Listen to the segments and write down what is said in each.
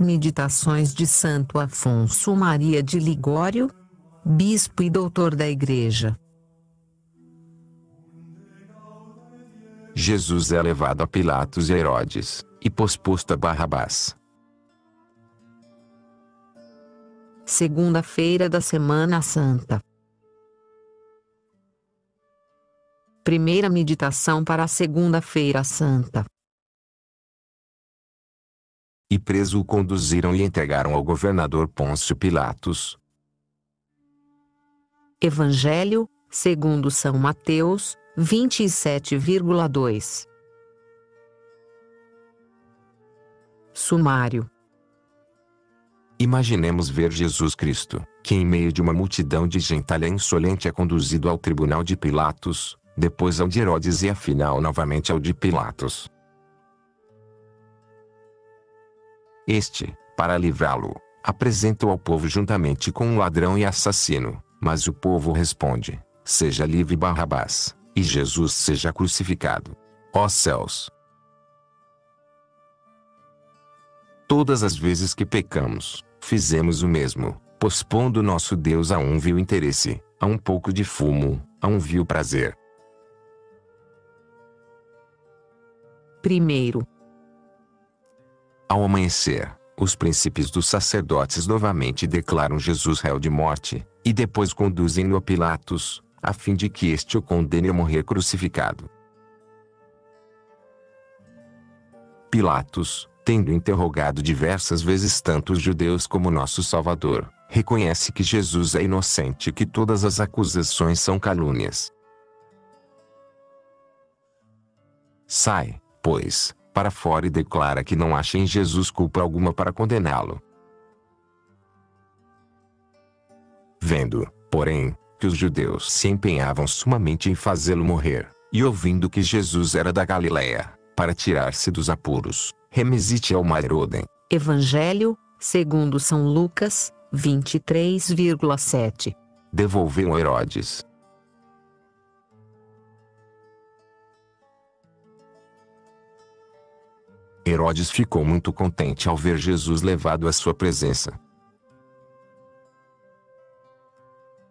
Meditações de Santo Afonso Maria de Ligório, Bispo e Doutor da Igreja. Jesus é levado a Pilatos e Herodes, e posposto a Barrabás. Segunda-feira da Semana Santa. Primeira meditação para a Segunda-feira Santa. E preso o conduziram e entregaram ao governador Pôncio Pilatos. Evangelho, segundo São Mateus, 27,2. Sumário. Imaginemos ver Jesus Cristo, que em meio de uma multidão de gentalha insolente é conduzido ao tribunal de Pilatos, depois ao de Herodes e afinal novamente ao de Pilatos. Este, para livrá-lo, apresenta-o ao povo juntamente com um ladrão e assassino, mas o povo responde: Seja livre Barrabás, e Jesus seja crucificado. Ó céus! Todas as vezes que pecamos, fizemos o mesmo, pospondo nosso Deus a um vil interesse, a um pouco de fumo, a um vil prazer. Primeiro, ao amanhecer, os príncipes dos sacerdotes novamente declaram Jesus réu de morte, e depois conduzem-no a Pilatos, a fim de que este o condene a morrer crucificado. Pilatos, tendo interrogado diversas vezes tanto os judeus como nosso Salvador, reconhece que Jesus é inocente e que todas as acusações são calúnias. Sai, pois, para fora e declara que não acha em Jesus culpa alguma para condená-lo. Vendo, porém, que os judeus se empenhavam sumamente em fazê-lo morrer, e ouvindo que Jesus era da Galiléia, para tirar-se dos apuros, remesite ao Mairodem. Evangelho, segundo São Lucas, 23,7. Devolveu Herodes, Herodes ficou muito contente ao ver Jesus levado à sua presença.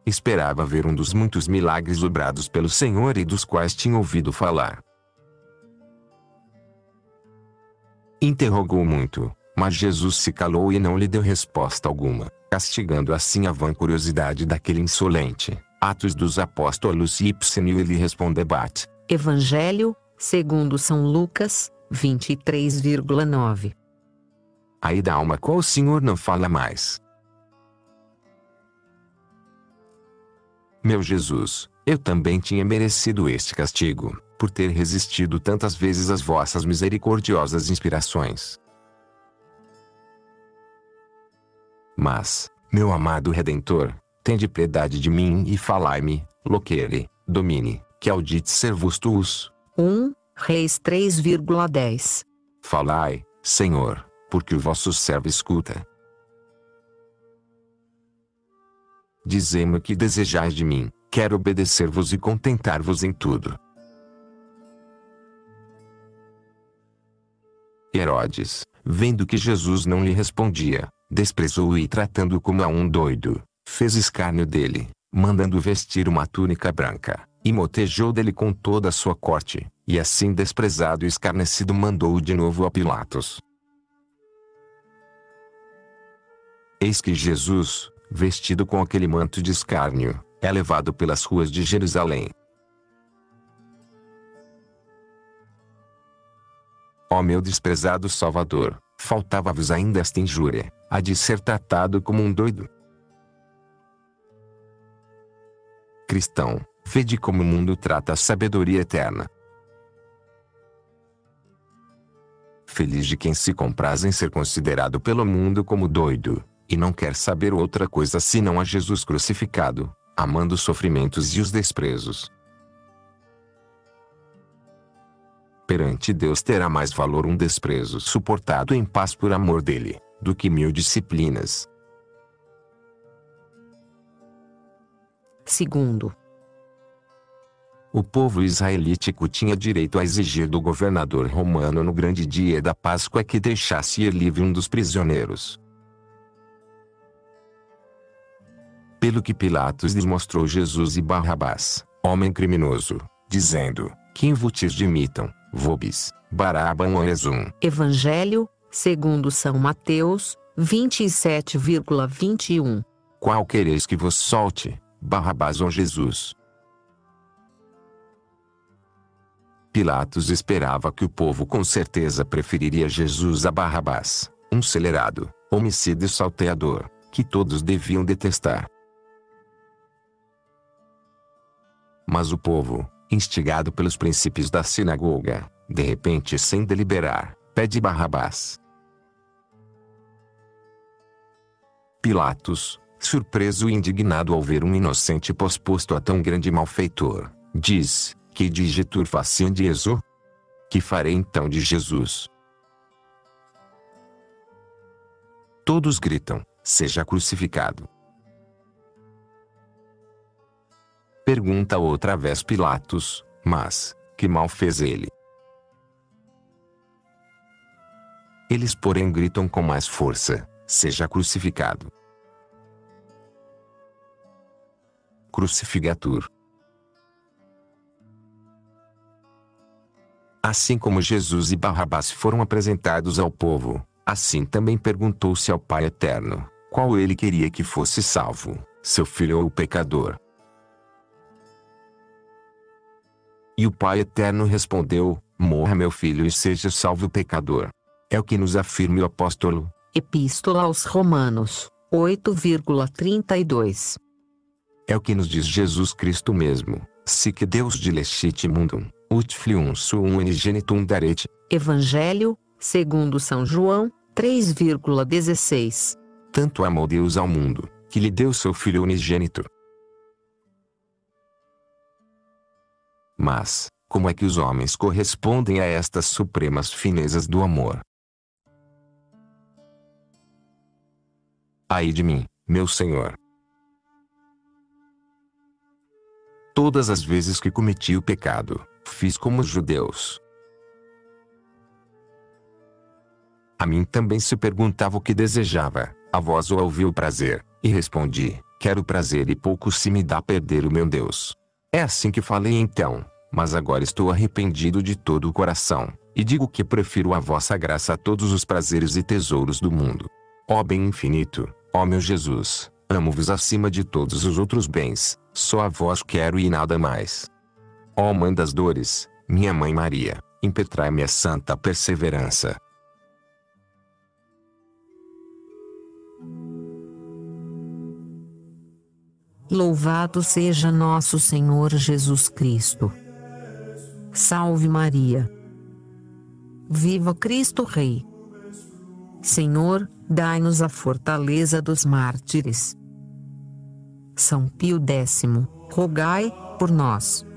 Esperava ver um dos muitos milagres obrados pelo Senhor e dos quais tinha ouvido falar. Interrogou muito, mas Jesus se calou e não lhe deu resposta alguma, castigando assim a vã curiosidade daquele insolente. Atos dos Apóstolos e lhe respondebate. Evangelho, segundo São Lucas, 23,9. Aí da alma qual o Senhor não fala mais. Meu Jesus, eu também tinha merecido este castigo, por ter resistido tantas vezes às vossas misericordiosas inspirações. Mas, meu amado Redentor, tende piedade de mim e falai-me, loquere, domine, que audite servus tuus. 1, Reis 3,10 Falai, Senhor, porque o vosso servo escuta. Dizei-me o que desejais de mim, quero obedecer-vos e contentar-vos em tudo. Herodes, vendo que Jesus não lhe respondia, desprezou-o e tratando-o como a um doido, fez escárnio dele, mandando vestir uma túnica branca, e motejou dele com toda a sua corte, e assim desprezado e escarnecido mandou-o de novo a Pilatos. Eis que Jesus, vestido com aquele manto de escárnio, é levado pelas ruas de Jerusalém. Ó meu desprezado Salvador, faltava-vos ainda esta injúria, a de ser tratado como um doido. Cristão, vede como o mundo trata a sabedoria eterna. Feliz de quem se compraz em ser considerado pelo mundo como doido, e não quer saber outra coisa senão a Jesus crucificado, amando os sofrimentos e os desprezos. Perante Deus terá mais valor um desprezo suportado em paz por amor dele, do que mil disciplinas. Segundo, o povo israelítico tinha direito a exigir do governador romano no grande dia da Páscoa que deixasse ir livre um dos prisioneiros. Pelo que Pilatos lhes mostrou Jesus e Barrabás, homem criminoso, dizendo: Quem vos imitam, vobis, Barabam ou Exum. Evangelho, segundo São Mateus, 27,21. Qual quereis que vos solte, Barrabás ou Jesus? Pilatos esperava que o povo com certeza preferiria Jesus a Barrabás, um celerado, homicida e salteador, que todos deviam detestar. Mas o povo, instigado pelos princípios da sinagoga, de repente sem deliberar, pede Barrabás. Pilatos, surpreso e indignado ao ver um inocente posposto a tão grande malfeitor, diz: Que digitur faciam de Ezo? Que farei então de Jesus? Todos gritam: Seja crucificado. Pergunta outra vez Pilatos: Mas, que mal fez ele? Eles, porém, gritam com mais força: Seja crucificado. Crucifigatur. Assim como Jesus e Barrabás foram apresentados ao povo, assim também perguntou-se ao Pai Eterno, qual ele queria que fosse salvo, seu filho ou o pecador. E o Pai Eterno respondeu: Morra meu filho e seja salvo o pecador. É o que nos afirma o apóstolo. Epístola aos Romanos, 8,32. É o que nos diz Jesus Cristo mesmo. Se que Deus dilecite mundum, ut filium suum unigenitum darete. Evangelho, segundo São João, 3,16. Tanto amou Deus ao mundo, que lhe deu seu Filho unigênito, Mas, como é que os homens correspondem a estas supremas finezas do amor? Ai de mim, meu Senhor. Todas as vezes que cometi o pecado, fiz como os judeus. A mim também se perguntava o que desejava, a vós ou ao o prazer, e respondi: quero prazer e pouco se me dá perder o meu Deus. É assim que falei então, mas agora estou arrependido de todo o coração, e digo que prefiro a vossa graça a todos os prazeres e tesouros do mundo. Ó bem infinito, ó meu Jesus, amo-vos acima de todos os outros bens, só a vós quero e nada mais. Ó Mãe das Dores, minha Mãe Maria, impetrai-me a santa perseverança. Louvado seja nosso Senhor Jesus Cristo. Salve Maria. Viva Cristo Rei. Senhor, dai-nos a fortaleza dos mártires. São Pio X, rogai por nós.